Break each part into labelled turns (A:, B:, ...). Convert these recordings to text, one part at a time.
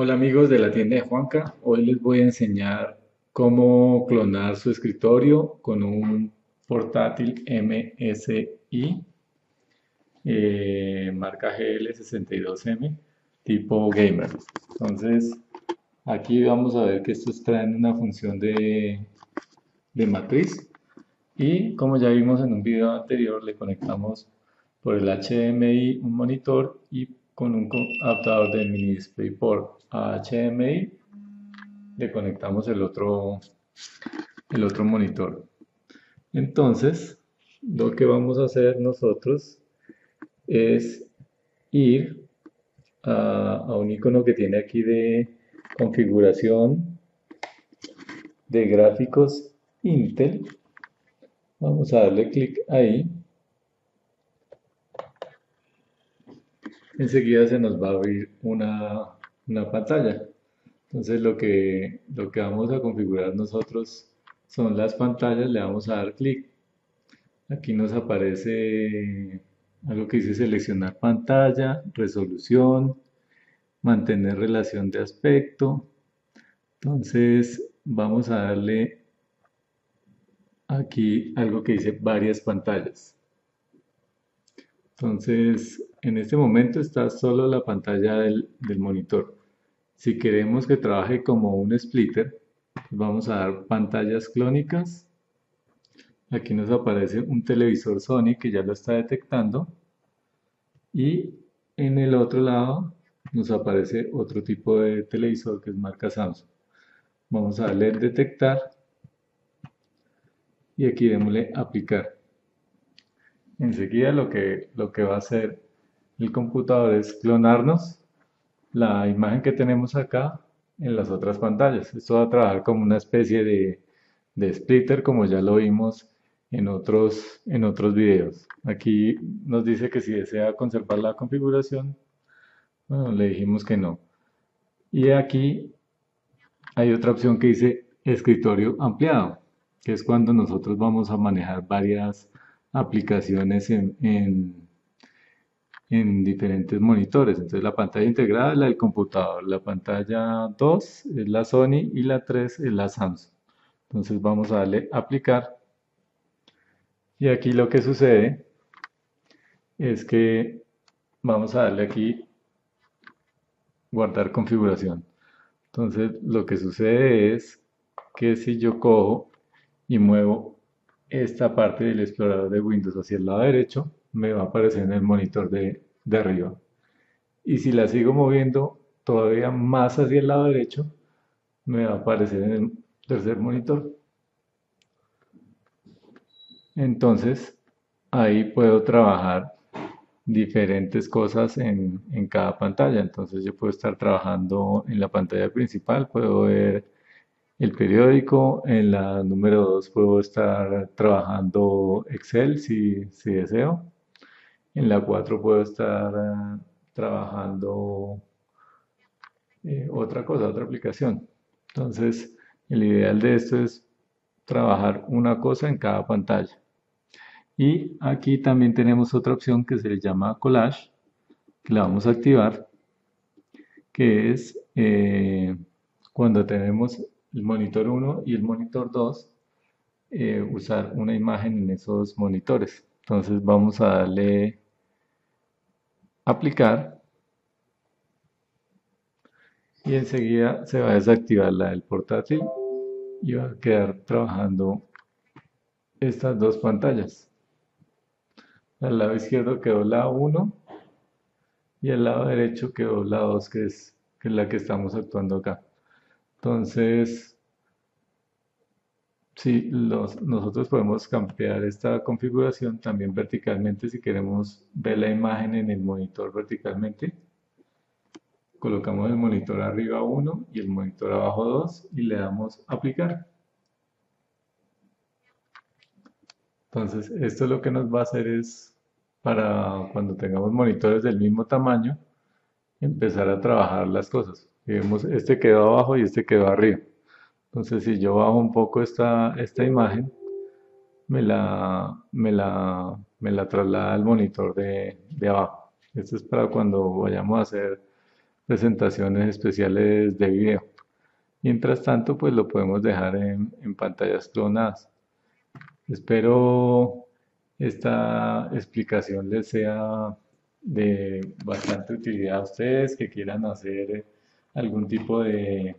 A: Hola amigos de la tienda de Juanca, hoy les voy a enseñar cómo clonar su escritorio con un portátil MSI eh, marca GL62M tipo gamer. Entonces aquí vamos a ver que estos traen una función de, de matriz y como ya vimos en un video anterior le conectamos por el HDMI un monitor y con un adaptador de mini DisplayPort a HDMI le conectamos el otro el otro monitor. Entonces lo que vamos a hacer nosotros es ir a, a un icono que tiene aquí de configuración de gráficos Intel. Vamos a darle clic ahí enseguida se nos va a abrir una, pantalla. Entonces lo que, lo que vamos a configurar nosotros son las pantallas, le vamos a dar clic. Aquí nos aparece algo que dice seleccionar pantalla, resolución, mantener relación de aspecto. Entonces vamos a darle aquí algo que dice varias pantallas. Entonces, en este momento está solo la pantalla del, monitor. Si queremos que trabaje como un splitter, vamos a dar pantallas clónicas. Aquí nos aparece un televisor Sony que ya lo está detectando. Y en el otro lado nos aparece otro tipo de televisor que es marca Samsung. Vamos a darle detectar y aquí démosle aplicar. Enseguida lo que, lo que va a hacer el computador es clonarnos la imagen que tenemos acá en las otras pantallas. Esto va a trabajar como una especie de, de splitter como ya lo vimos en otros, en otros videos. Aquí nos dice que si desea conservar la configuración, bueno, le dijimos que no. Y aquí hay otra opción que dice escritorio ampliado, que es cuando nosotros vamos a manejar varias aplicaciones en, en, diferentes monitores. Entonces la pantalla integrada es la del computador, la pantalla 2 es la Sony y la 3 es la Samsung. Entonces vamos a darle aplicar y aquí lo que sucede es que vamos a darle aquí guardar configuración. Entonces lo que sucede es que si yo cojo y muevo esta parte del explorador de Windows hacia el lado derecho me va a aparecer en el monitor de, de arriba. Y si la sigo moviendo todavía más hacia el lado derecho, me va a aparecer en el tercer monitor. Entonces, ahí puedo trabajar diferentes cosas en, en, cada pantalla. Entonces yo puedo estar trabajando en la pantalla principal, puedo ver el periódico. En la número 2 puedo estar trabajando Excel si, deseo. En la 4 puedo estar eh, trabajando eh, otra cosa, otra aplicación. Entonces, el ideal de esto es trabajar una cosa en cada pantalla. Y aquí también tenemos otra opción que se le llama collage, que la vamos a activar, que es eh, cuando tenemos el monitor 1 y el monitor 2 eh, usar una imagen en esos monitores. Entonces vamos a darle aplicar y enseguida se va a desactivar la del portátil y va a quedar trabajando estas dos pantallas. Al lado izquierdo quedó la 1 y al lado derecho quedó la 2 que es, que es la que estamos actuando acá. Entonces, sí, nosotros podemos cambiar esta configuración también verticalmente si queremos ver la imagen en el monitor verticalmente. Colocamos el monitor arriba 1 y el monitor abajo 2 y le damos aplicar. Entonces, esto lo que nos va a hacer es, para cuando tengamos monitores del mismo tamaño, empezar a trabajar las cosas este quedó abajo y este quedó arriba. Entonces, si yo bajo un poco esta, esta imagen, me la, me, la, me la traslada al monitor de, de abajo. Esto es para cuando vayamos a hacer presentaciones especiales de video. Mientras tanto, pues lo podemos dejar en, en pantallas clonadas. Espero esta explicación les sea de bastante utilidad a ustedes que quieran hacer algún tipo de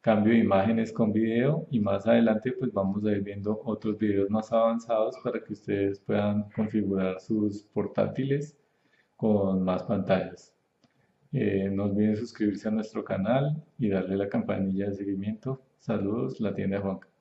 A: cambio de imágenes con video y más adelante pues vamos a ir viendo otros videos más avanzados para que ustedes puedan configurar sus portátiles con más pantallas. Eh, no olviden suscribirse a nuestro canal y darle la campanilla de seguimiento. Saludos, la tienda Juanca.